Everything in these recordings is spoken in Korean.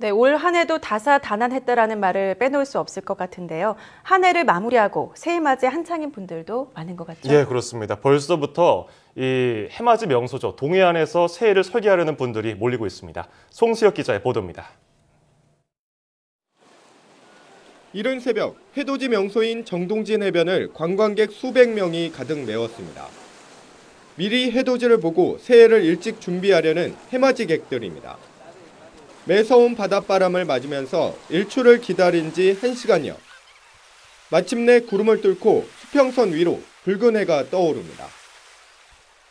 네, 올 한 해도 다사다난했다라는 말을 빼놓을 수 없을 것 같은데요. 한 해를 마무리하고 새해 맞이 한창인 분들도 많은 것 같죠? 예, 그렇습니다. 벌써부터 이 해맞이 명소죠. 동해안에서 새해를 설계하려는 분들이 몰리고 있습니다. 송수혁 기자의 보도입니다. 이른 새벽 해돋이 명소인 정동진 해변을 관광객 수백 명이 가득 메웠습니다. 미리 해돋이를 보고 새해를 일찍 준비하려는 해맞이객들입니다. 매서운 바닷바람을 맞으면서 일출을 기다린 지 1시간여. 마침내 구름을 뚫고 수평선 위로 붉은 해가 떠오릅니다.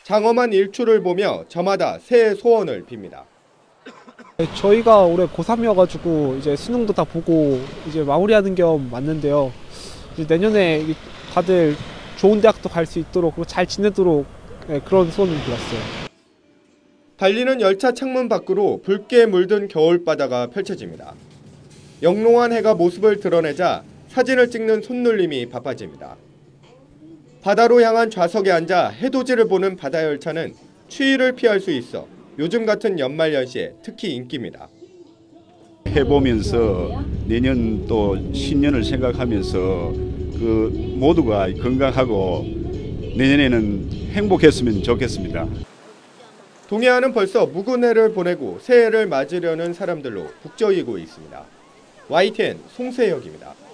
장엄한 일출을 보며 저마다 새해 소원을 빕니다. 저희가 올해 고3이어가지고 이제 수능도 다 보고 이제 마무리하는 겸 왔는데요. 이제 내년에 이- 다들 좋은 대학도 갈 수 있도록 잘 지내도록 네, 그런 소원을 빌었어요. 달리는 열차 창문 밖으로 붉게 물든 겨울바다가 펼쳐집니다. 영롱한 해가 모습을 드러내자 사진을 찍는 손놀림이 바빠집니다. 바다로 향한 좌석에 앉아 해돋이를 보는 바다 열차는 추위를 피할 수 있어 요즘 같은 연말 연시에 특히 인기입니다. 해보면서 내년 또 신년을 생각하면서 그 모두가 건강하고 내년에는 행복했으면 좋겠습니다. 동해안은 벌써 묵은 해를 보내고 새해를 맞으려는 사람들로 북적이고 있습니다. YTN 송세혁입니다.